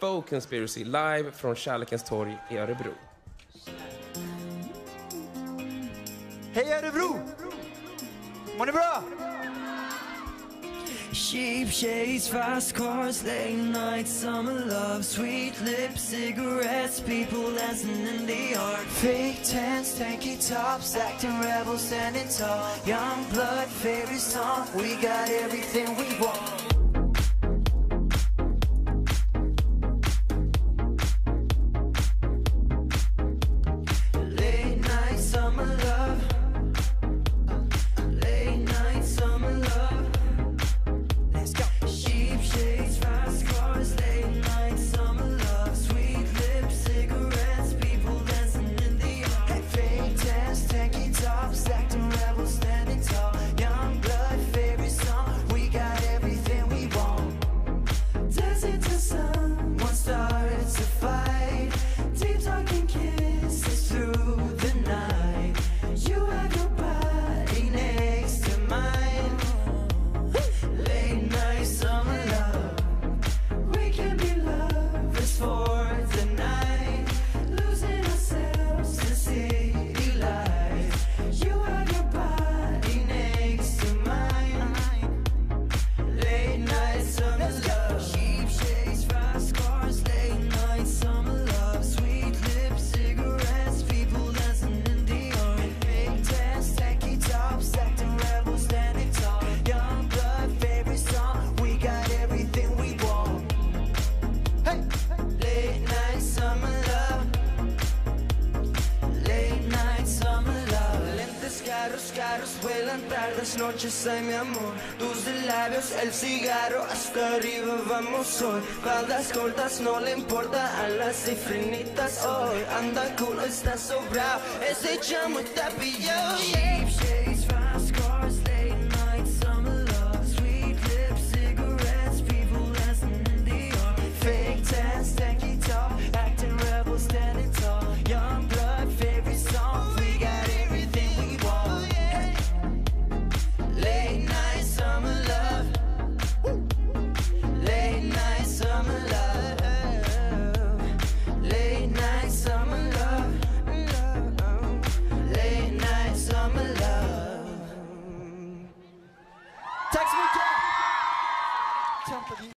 Fooo Conspiracy live från Kärlekens torg i Örebro. Hej Örebro! Mår ni bra? Sheep shades, fast cars, late night, summer love, sweet lips, cigarettes, people dancing in the yard. Fake tents, tanky tops, acting rebels, standing tall. Young blood, favorite song. We got everything we want. Vuelan tardes, noches, ay mi amor. Tus labios, el cigarro, hasta arriba vamos hoy. Faldas cortas, no le importa a las cifrinitas hoy. Anda culo, está sobrado, ese chamo está pillado. Sheep shades, company